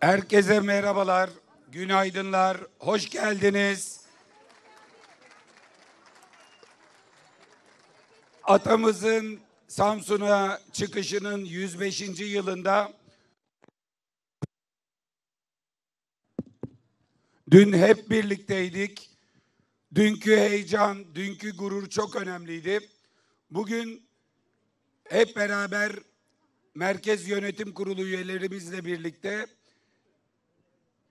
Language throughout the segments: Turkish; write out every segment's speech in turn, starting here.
Herkese merhabalar, günaydınlar, hoş geldiniz. Atamızın Samsun'a çıkışının 105. yılında dün hep birlikteydik. Dünkü heyecan, dünkü gurur çok önemliydi. Bugün hep beraber Merkez Yönetim Kurulu üyelerimizle birlikte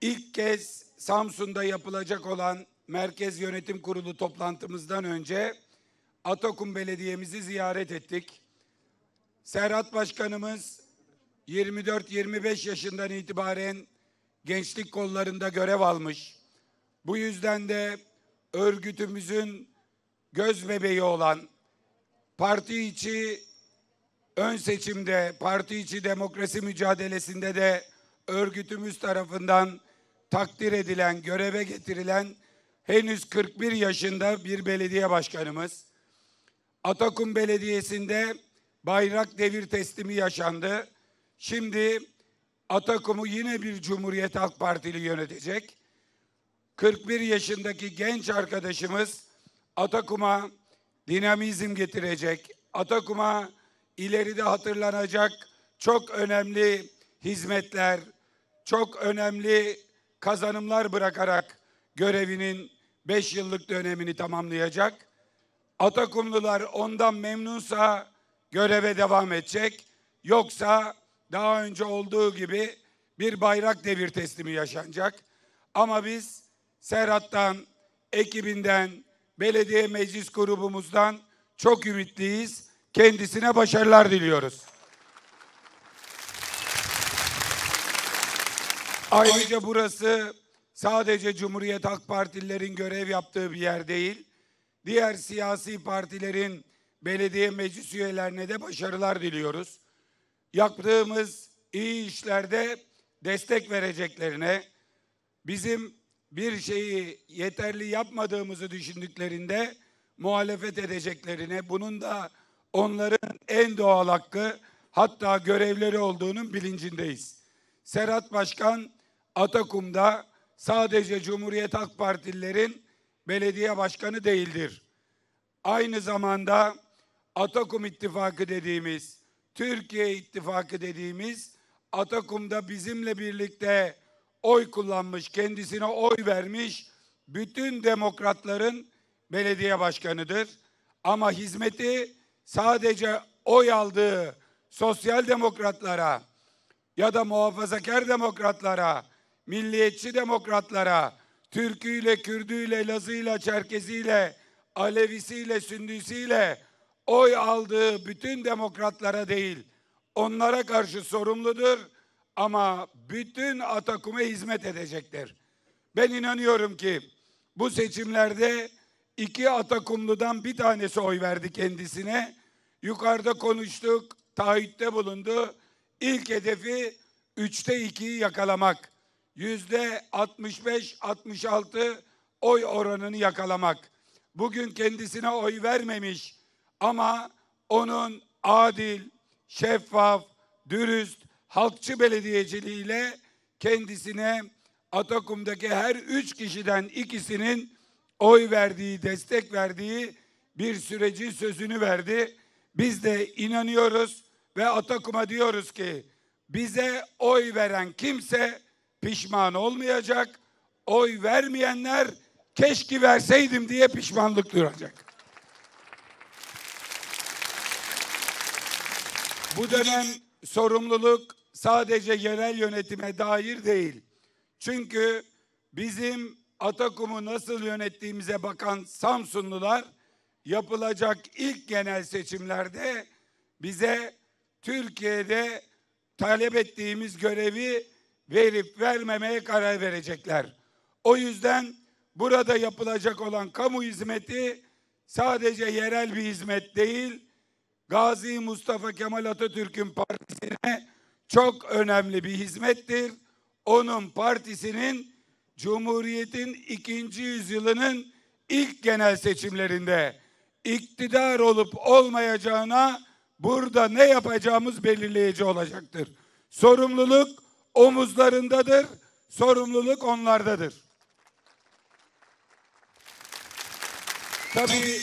ilk kez Samsun'da yapılacak olan Merkez Yönetim Kurulu toplantımızdan önce Atakum Belediye'mizi ziyaret ettik. Serhat Başkanımız 24-25 yaşından itibaren gençlik kollarında görev almış. Bu yüzden de örgütümüzün göz bebeği olan parti içi ön seçimde, parti içi demokrasi mücadelesinde de örgütümüz tarafından takdir edilen, göreve getirilen henüz 41 yaşında bir belediye başkanımız. Atakum Belediyesi'nde bayrak devir teslimi yaşandı. Şimdi Atakum'u yine bir Cumhuriyet Halk Partili yönetecek. 41 yaşındaki genç arkadaşımız Atakum'a dinamizm getirecek. Atakum'a ileride hatırlanacak çok önemli hizmetler, çok önemli kazanımlar bırakarak görevinin 5 yıllık dönemini tamamlayacak. Atakumlular ondan memnunsa göreve devam edecek. Yoksa daha önce olduğu gibi bir bayrak devir teslimi yaşanacak. Ama biz Serhat'tan, ekibinden, belediye meclis grubumuzdan çok ümitliyiz. Kendisine başarılar diliyoruz. Ayrıca burası sadece Cumhuriyet Halk Partililerin görev yaptığı bir yer değil. Diğer siyasi partilerin belediye meclis üyelerine de başarılar diliyoruz. Yaptığımız iyi işlerde destek vereceklerine, bizim bir şeyi yeterli yapmadığımızı düşündüklerinde muhalefet edeceklerine, bunun da onların en doğal hakkı hatta görevleri olduğunun bilincindeyiz. Serhat Başkan Atakum'da sadece Cumhuriyet Halk Partililerin belediye başkanı değildir. Aynı zamanda Atakum İttifakı dediğimiz, Türkiye İttifakı dediğimiz Atakum'da bizimle birlikte oy kullanmış, kendisine oy vermiş bütün demokratların belediye başkanıdır. Ama hizmeti sadece oy aldığı sosyal demokratlara ya da muhafazakar demokratlara, milliyetçi demokratlara, Türküyle, Kürdüyle, Lazıyla, Çerkeziyle, Alevisiyle, Sündüsüyle oy aldığı bütün demokratlara değil, onlara karşı sorumludur ama bütün Atakum'a hizmet edecektir. Ben inanıyorum ki bu seçimlerde iki Atakumlu'dan bir tanesi oy verdi kendisine. Yukarıda konuştuk, taahhütte bulundu. İlk hedefi üçte ikiyi yakalamak. Yüzde 65-66 oy oranını yakalamak. Bugün kendisine oy vermemiş ama onun adil, şeffaf, dürüst, halkçı belediyeciliğiyle kendisine Atakum'daki her üç kişiden ikisinin oy verdiği, destek verdiği bir sürecin sözünü verdi. Biz de inanıyoruz ve Atakum'a diyoruz ki bize oy veren kimse pişman olmayacak. Oy vermeyenler keşke verseydim diye pişmanlık duyacak. Bu dönem sorumluluk sadece yerel yönetime dair değil. Çünkü bizim Atakum'u nasıl yönettiğimize bakan Samsunlular yapılacak ilk genel seçimlerde bize Türkiye'de talep ettiğimiz görevi verip vermemeye karar verecekler. O yüzden burada yapılacak olan kamu hizmeti sadece yerel bir hizmet değil, Gazi Mustafa Kemal Atatürk'ün partisine çok önemli bir hizmettir. Onun partisinin Cumhuriyet'in ikinci yüzyılının ilk genel seçimlerinde iktidar olup olmayacağına burada ne yapacağımız belirleyici olacaktır. Sorumluluk omuzlarındadır. Sorumluluk onlardadır. Tabii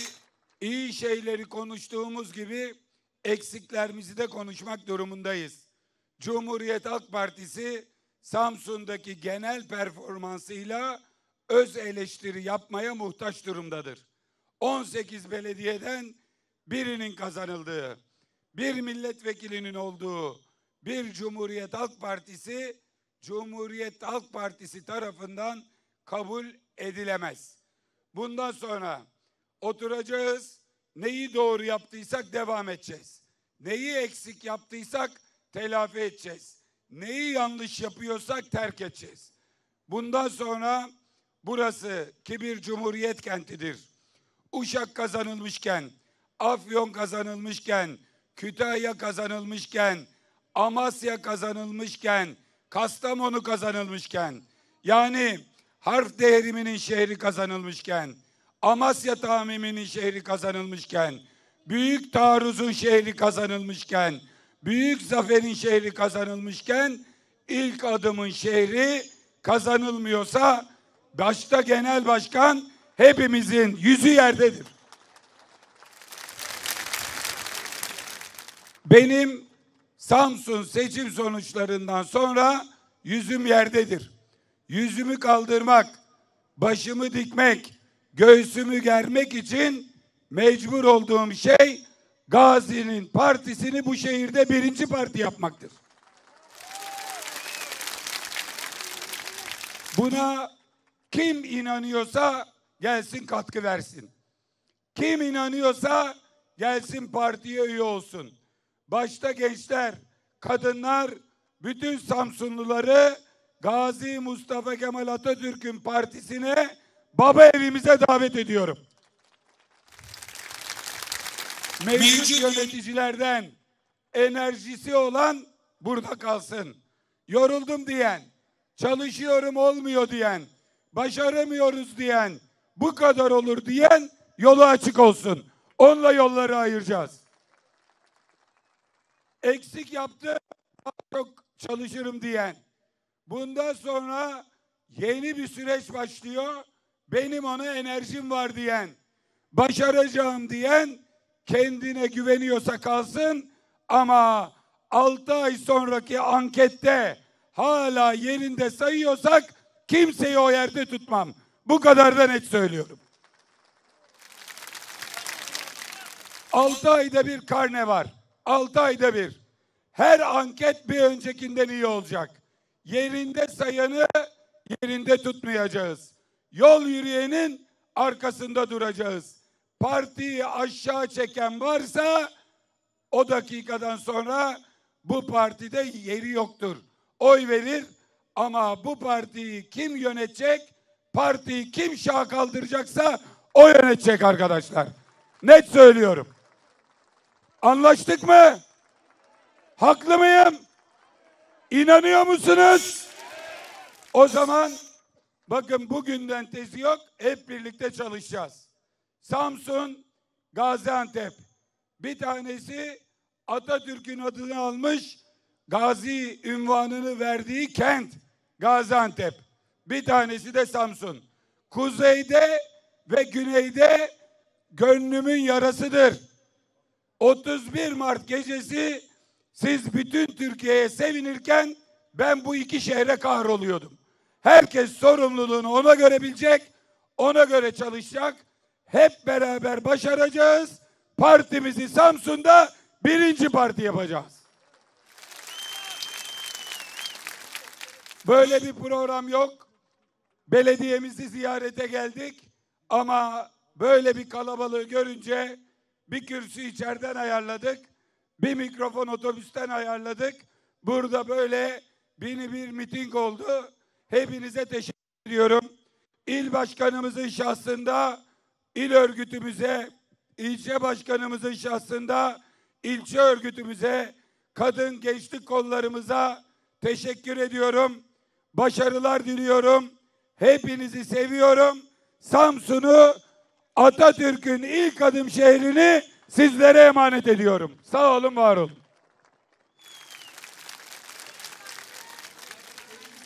iyi şeyleri konuştuğumuz gibi eksiklerimizi de konuşmak durumundayız. Cumhuriyet Halk Partisi Samsun'daki genel performansıyla öz eleştiri yapmaya muhtaç durumdadır. 18 belediyeden birinin kazanıldığı, bir milletvekilinin olduğu bir Cumhuriyet Halk Partisi Cumhuriyet Halk Partisi tarafından kabul edilemez. Bundan sonra oturacağız. Neyi doğru yaptıysak devam edeceğiz. Neyi eksik yaptıysak telafi edeceğiz. Neyi yanlış yapıyorsak terk edeceğiz. Bundan sonra burası kibir cumhuriyet kentidir. Uşak kazanılmışken, Afyon kazanılmışken, Kütahya kazanılmışken, Amasya kazanılmışken, Kastamonu kazanılmışken, yani harf devriminin şehri kazanılmışken, Amasya tamiminin şehri kazanılmışken, Büyük Taarruz'un şehri kazanılmışken, Büyük Zafer'in şehri kazanılmışken, ilk adımın şehri kazanılmıyorsa başta genel başkan hepimizin yüzü yerdedir. Benim Samsun seçim sonuçlarından sonra yüzüm yerdedir. Yüzümü kaldırmak, başımı dikmek, göğsümü germek için mecbur olduğum şey Gazi'nin partisini bu şehirde birinci parti yapmaktır. Buna kim inanıyorsa gelsin katkı versin. Kim inanıyorsa gelsin partiye üye olsun. Başta gençler, kadınlar, bütün Samsunluları Gazi Mustafa Kemal Atatürk'ün partisine baba evimize davet ediyorum. Mevcut yöneticilerden enerjisi olan burada kalsın. Yoruldum diyen, çalışıyorum olmuyor diyen, başaramıyoruz diyen, bu kadar olur diyen yolu açık olsun. Onunla yolları ayıracağız. Eksik yaptı, çok çalışırım diyen. Bundan sonra yeni bir süreç başlıyor. Benim ona enerjim var diyen, başaracağım diyen kendine güveniyorsa kalsın ama 6 ay sonraki ankette hala yerinde sayıyorsak kimseyi o yerde tutmam. Bu kadar da net söylüyorum. 6 ayda bir karne var. 6 ayda bir. Her anket bir öncekinden iyi olacak. Yerinde sayanı yerinde tutmayacağız. Yol yürüyenin arkasında duracağız. Partiyi aşağı çeken varsa o dakikadan sonra bu partide yeri yoktur. Oy verir ama bu partiyi kim yönetecek? Partiyi kim şaha kaldıracaksa o yönetecek arkadaşlar. Net söylüyorum. Anlaştık mı? Haklı mıyım? İnanıyor musunuz? O zaman bakın bugünden tezi yok. Hep birlikte çalışacağız. Samsun, Gaziantep. Bir tanesi Atatürk'ün adını almış Gazi ünvanını verdiği kent Gaziantep. Bir tanesi de Samsun. Kuzeyde ve güneyde gönlümün yarasıdır. 31 Mart gecesi siz bütün Türkiye'ye sevinirken ben bu iki şehre kahroluyordum. Herkes sorumluluğunu ona göre bilecek, ona göre çalışacak. Hep beraber başaracağız. Partimizi Samsun'da birinci parti yapacağız. Böyle bir program yok. Belediyemizi ziyarete geldik ama böyle bir kalabalığı görünce bir kürsü içeriden ayarladık. Bir mikrofon otobüsten ayarladık. Burada böyle bini bir miting oldu. Hepinize teşekkür ediyorum. İl başkanımızın şahsında il örgütümüze, ilçe başkanımızın şahsında ilçe örgütümüze, kadın gençlik kollarımıza teşekkür ediyorum. Başarılar diliyorum. Hepinizi seviyorum. Samsun'u Atatürk'ün ilk adım şehrini sizlere emanet ediyorum. Sağ olun, var olun.